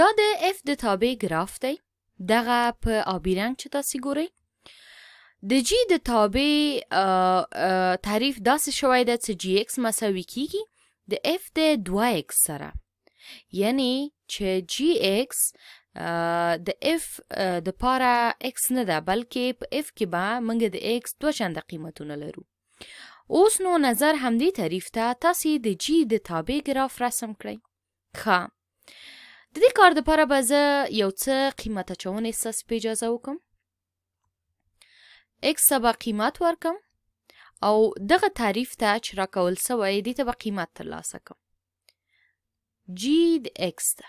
دا د اف د تابع ګراف دی دغه په آبی رنګ چې تاسو ګورئ د جی د تابع تعریف داسې شوی دی چې جی ایکس مساوي کیږي د اف د 2 ایکس سره یعنی چې جی ایکس د اف د پاره ایکس نه ده بلکې په اف کې به موږ د ایکس دوه چنده قیمتونه لرو اوس نو نظر همدې تعریف ته تاسو د جی د تابع ګراف رسم کړئ ښه د دې کار لپاره به زه یو څه قیمت اچونې ستاسو په اجازه وکم اکس ته به قیمت ورکم او دغه تعریف ته چې راکول سوی دې ته به قیمت ترلاسه کم جی د اکس ده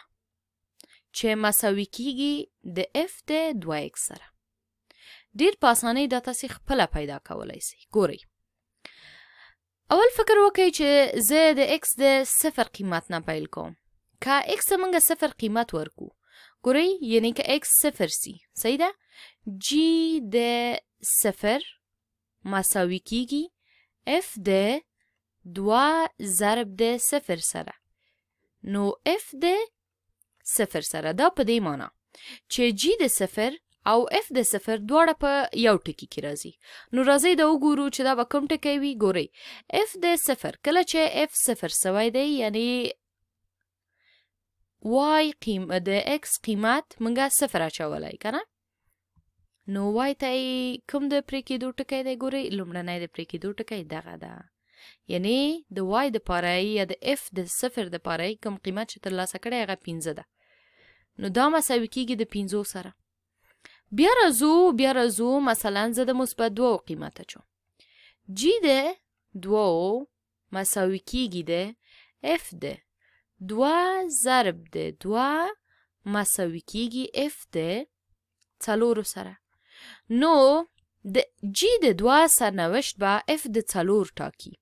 چې مساوي کیږي د اف د دوه اکس سره ډیر په اسانۍ دا تاسو خپله پیدا کولای شئ ګورئ اول فکر وکړئ چې زه د ایکس د صفر قیمت نه پیل کوم که ایکس ته موږ صفر قیمت ورکو ګورئ یعنی که ایکس صفر سی صحیح ده جی د صفر مساوی کیږي اف د دوه ضرب د صفر سره نو اف د صفر سره دا په دې معنی چې جی د صفر او اف د صفر دواړه په یو ټکی کې راځي نو راځي دا وګورو چې دا به کوم ټکی وي ګوري اف د صفر کله چې اف صفر سوی دی یعنی وای قیم د ایکس قیمت مونږه صفر اچولای کنه نو وای ته یې کوم د پرې کېدو ټکی دی ګورئ لومړنی د پرې کېدو ټکی دغه ده یعنی د وای د پاره یا د اف د صفر د پاره کوم قیمت چې ترلاسه کړی هغه 15 ده نو دا مساوي کېږي د 15 سره بیا راځو بیا راځو مثلا زه د مثبت دوو قیمت اچوم جی د دوو مساوي کېږي د اف د دوه ضرب د دوه مساوي کېږي اف د څلورو سره نو د جی د دوه سرنوشت به اف د څلور ټاکي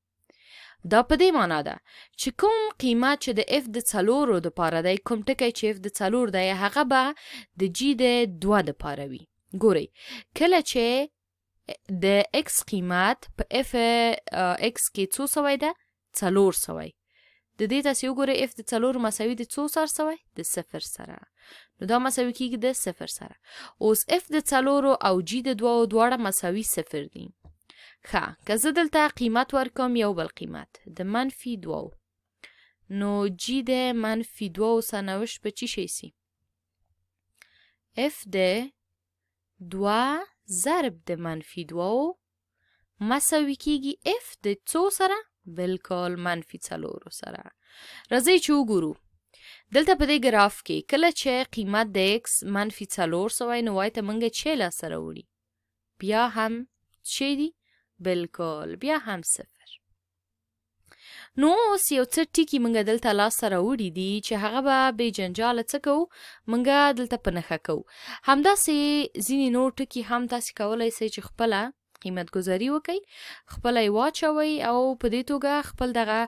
دا په دې معنی ده چې کوم قیمت چې د اف د څلورو د پاره دی کوم ټکی چې اف د څلور دی هغه به د جی د دوه د پاره وي ګورئ کله چې د اکس قیمت په اف اکس کې څو سوی ده څلور سوی د دې تاسو وګورئ اف د څلور مساوي د څو سره سوی د صفر سره نو دا مساوي کیږي د صفر سره اوس اف د څلور او جی د دوه دواړه مساوي صفر دي ښه که زه دلته قیمت ورکوم یو بل قیمت د منفي دوه نو جی د منفي دوه سره نوښت په چی شي سي اف د دوه ضرب د منفي دوو مساوي کېږي اف د څو سره بالکل منفي څلورو سره راځئ چې وګورو دلته په دې ګراف کې کله چې قیمت د ایکس منفي څلور سوی نو وای ته موږ چې لا سره وړي بیا هم چې دي بالکل بیا هم صفر نو اوس یو څه ټکي موږ دلته لاس سره وړي دي چې هغه به بې جنجاله څه کوو موږ دلته په نښه کوو همداسې ځینې نور ټکي هم تاسو کولای شئ چې خپله قیمت گذاری وکړئ خپل یې واچوي او په دې توګه خپل دغه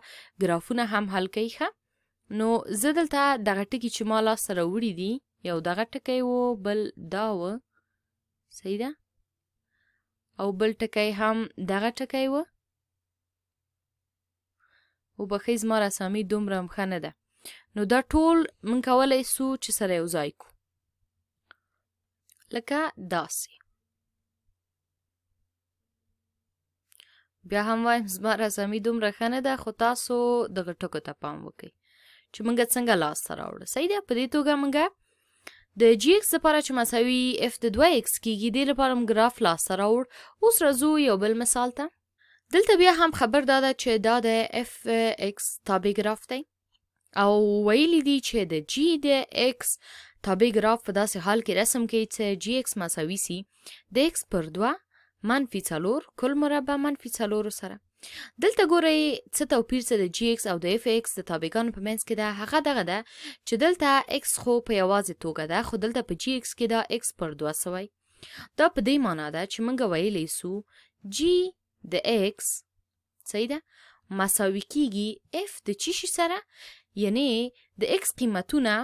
ګرافونه هم حل کوي ښه نو زه دلته دغه ټکي چې ما لاس سره وړي دي یو دغه ټکی و بل دا و صحیح ده او بل ټکی هم دغه ټکی و وبخښئ زما رسامي دومره هم ښه نه ده نو دا ټول من کولی سو چې سره یو ځای کو لکه داسې بیا هم وایم زما رسامي دومره ښه نه ده خو تاسو دغه ټکو ته پام وکړئ چې موږ څنګه لاس ته راوړو صحیح ده په دې توګه موږ د جی ایکس لپاره چې مساوي اف د 2 ایکس کیږي د لپاره موږ ګراف لاس ته راوړ اوس راځو یو بل مثال ته دلته بیا هم خبر دا ده چې دا د اف ایکس تابع ګراف دی او ویلي دي چې د جی د ایکس تابع ګراف په داسې حال کې رسم کړئ چې جی ایکس مساوي سي د ایکس پر دوه منفي څلور کل مربع منفي څلورو سره دلته ګورئ څه توپیر څه د جی ایکس او د اف ایکس د تابعګانو په منځ کې ده هغه دغه ده چې دلته ایکس خو په یوازې توګه ده خو دلته په جی ایکس کې دا ایکس پر دوه سوی دا په دې معنی ده چې موږ ویلی سو جی د ایکس صحیح ده مساوي کیږي اف د چی شي سره یعنی د ایکس قیمتونه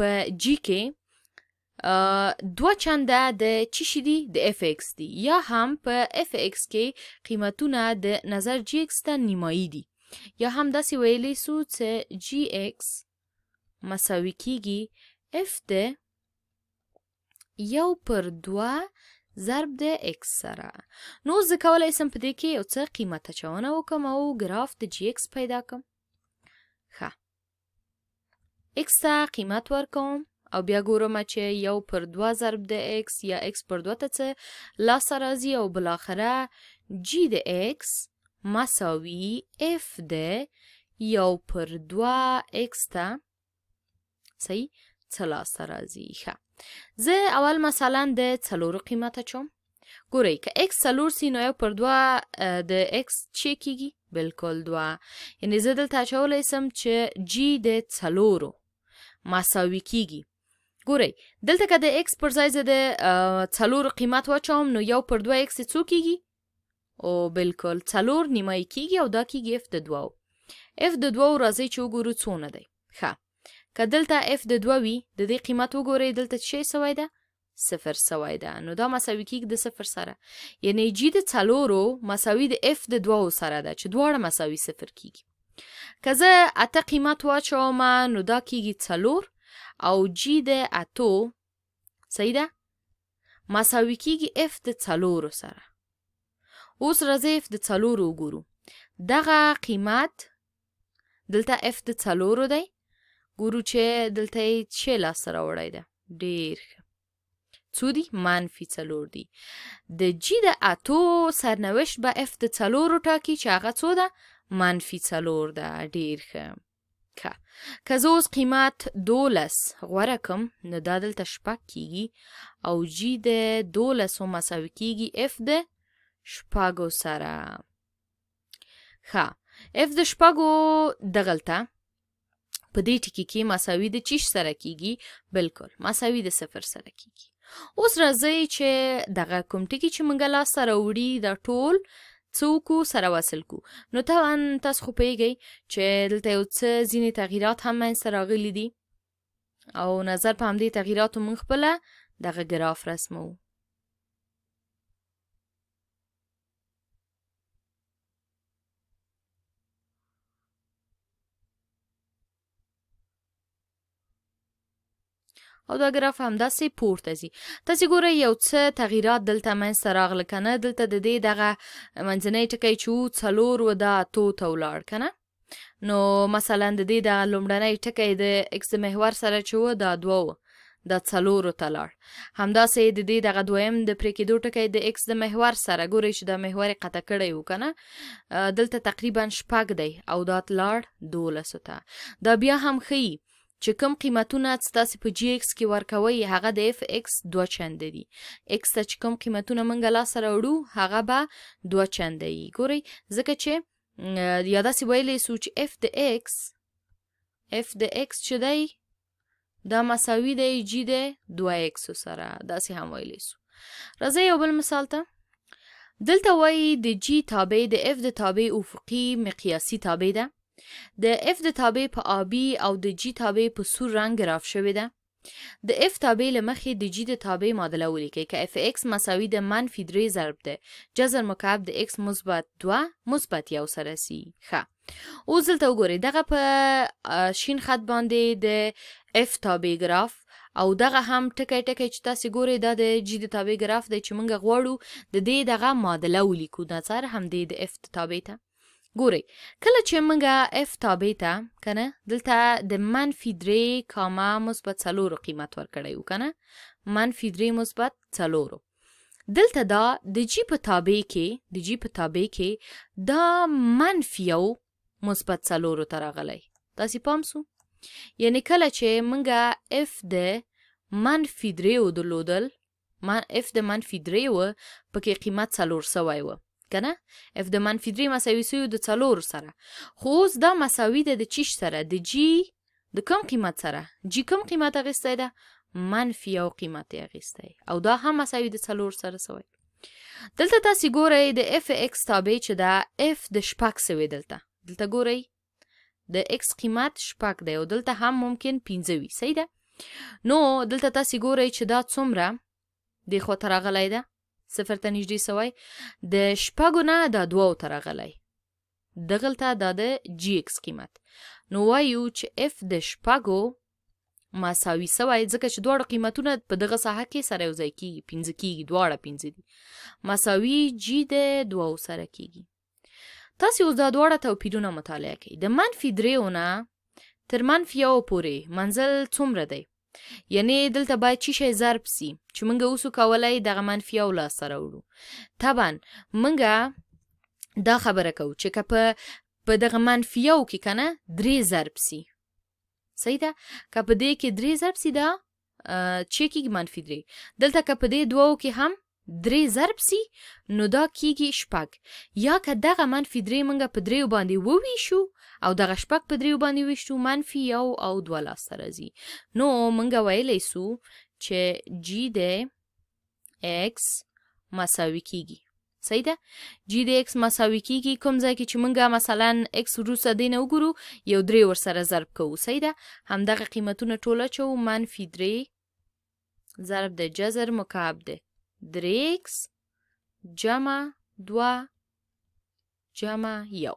په جی کې دوه چنده د چی شي دي د اف ایکس دي یا هم په اف ایکس کې قیمتونه د نظر جی ایکس ته نیمایي دي یا هم داسې ویلی سو چې جی ایکس مساوي کیږي اف د یو پر دوه ضرب د x سره نو زه کولای سم په دې کې یو څه قیمت اچونه وکم او ګراف د جی ایکس پیدا کم ښه x ته قیمت ورکوم او بیا ګورم چې یو پر دوه ضرب د x یا x پر دوه ته څه لاسه راځي او بالاخره g د x مساوي f د یو پر دوه x ته صحیح څه لاسته راځي ښه زه اول مثلا د څلورو قیمته چوم ګورئ که ایکس څلور سي نو یو پر دوه د ایکس چی کیږي بالکل دوه یعنی زه دلته اچولی سم چې جی د څلورو مساوي کیږي ګورئ دلته که د ایکس پر ځای زه د څلورو قیمت واچوم نو یو پر دوه ایکس څو کیږي او بالکل څلور نیمه یې کیږي او دا کیږي اف د دوو اف د دوو راځي چې وګورو څونه دی ښه که دلته اف د دوه وي د دې قیمت وګورئ دلته څه سوی ده صفر سوی ده نو دا مساوي کیږي د صفر سره یعنی جی د څلورو مساوي د اف د دوو سره ده چې دواړه مساوي صفر کیږي که زه اته قیمت واچوم نو دا کیږي څلور او جی د اتو صحیح ده مساوي کېږي اف د څلورو سره اوس راځي اف د څلورو وګورو دغه قیمت دلته اف د څلورو دی ګورو چې دلته یې څه لاس راوړی ده ډېر ښه څو دي منفي څلور دي د جي د اتو سرنوشت به اف د څلورو ټاکي چې هغه څو ده منفي څلور ده ډېر ښه که که زه اوس قیمت دولس غوره کم نو دا دلته شپږ کیږي او جی د دولسو مساوي کیږي اف د شپږو سره ښه اف د شپږو دغلته په دې ټکي کې مساوي د چیش سره کیږي بالکل مساوي د صفر سره کیږي اوس راځئ چې دغه کوم ټکی چې مونږ لاس سره وړي دا ټول څوکو سره وصل کو نو طبعا تاسو خو پیږئ چې دلته یو څه ځینې تغییرات هم منځته راغلي دي او نظر په همدې تغییراتو مونږ خپله دغه ګراف رسمو او دا ګراف همداسې پورته ځي تاسو ګورئ یو څه تغییرات دلته منځته راغله کنه دلته د دې دغه منځنۍ ټکی چې څلور و دا اتو ته ولاړ کنه نو مثلا د دې دغه لومړنی ټکی د ایکس د محور سره چې و دا دوه دا څلورو ته لاړ. همداسې د دې دغه دویم د پرې کېدو ټکی د ایکس د محور سره، ګورئ چې دا محور یې قطع کړی و کنه، دلته تقریبا شپږ دی او دا لاړ دولسو ته. دا بیا هم ښیي چې کوم قیمتونه چې تاسې په جي ایکس کې ورکوئ هغه د اف ایکس دوه چنده دي. ایکس ته چې کوم قیمتونه موږ لاسه راوړو هغه به دوه چنده یي. ګورئ ځکه چې یا داسې ویلی سو چې اف د ایکس اف د ایکس چې دی دا مساوي دی جی دی دوه ایکسو سره داسې هم ویلی سو راځئ یو بل مثال ته دلته وایي د جی تابع د اف د تابع افقي مقیاسي تابع ده د اف د تابع په آبي او د جی تابع په سور رنګ ګراف شوې ده د اف تابع لمخې د جی د تابع معادله ولیکئ که اف ایکس مساوي د منفي درې ضرب ده جذر مکعب د ایکس مثبت دوه مثبت یو سره سی ښه اوس دلته وګورئ دغه په شین خط باندې د اف تابع ګراف او دغه هم ټکی ټکی چې تاسو ګورئ دا د جی د تابع ګراف دی چې موږ غواړو د دې دغه معادله ولیکو دا څار هم دی د اف تابع ته ګورئ کله چې موږ اف تابع ته کنه دلته د منفي درې کامه مثبت څلورو قیمت ورکړی و کنه منفي درې مثبت څلورو دلته دا د جی په تابع کې د جی په تابع کې دا منفي او مثبت څلورو ته راغلی تاسو پام سو یعنی کله چې منګه اف د منفي دریو درلودل من اف د منفي درې و پکې قیمت څلور سوی و کنه اف د منفي درې مساوي سوی د څلور سره خو اوس دا مساوي ده د چیش سره د جی د کوم قیمت سره جی کوم قیمت اغیستی ده منفی یو قیمت اغیستی او دا هم مساوی د څلور سره سوی دلته تاسو ګورئ د اف ایکس تابع چې دا اف د شپږ سوی دلته دلته ګورئ د ایکس قیمت شپږ دی او دلته هم ممکن پنځه وي صحیح ده نو دلته تاسو ګورئ چې دا څومره د خو ترغلی ده صفر ته نږدې سوی د شپږو نه دا دوو ترغلی دغلته دا د جی ایکس قیمت نو وایو چې اف د شپږو مساوي سوی ځکه چې دواړه قیمتونه په دغه ساحه کې سره یو ځای کیږي پنځه کیږي دواړه پنځه دي مساوي جی د دوو سره کیږي تاسو اوس دا دواړه توپیرونه مطالعه کړئ د منفي دریو نه تر منفي یو پورې منزل څومره دی یعنې دلته باید چی شی ضرب سی چې موږ اوسو کولای دغه منفي او لاس سره وړو طبعا موږ دا خبره کو چې که په په دغه منفي او کې کنه درې ضرب سی صحیح ده که په دې کې درې ضرب سی دا چې کېږي منفي درې دلته که په دې دوو کې هم درې ضرب سي نو دا کیږي شپږ یا که دغه منفي درې مونږ په دریو باندې وویشو او دغه شپږ په دریو باندې ویشو منفي یو او دوه لاسته راځي نو مونږ ویلی سو چې جی د ایکس مساوي کیږي صحیح ده جی د ایکس مساوي کیږي کوم ځای کې چې مونږ مثلا ایکس وروسته دی نه وګورو یو درې ورسره ضرب کوو صحیح ده همدغه قیمتونه ټوله چو منفي درې ضرب د جزر مکعب دی درې ایکس جمع دوه جمع یو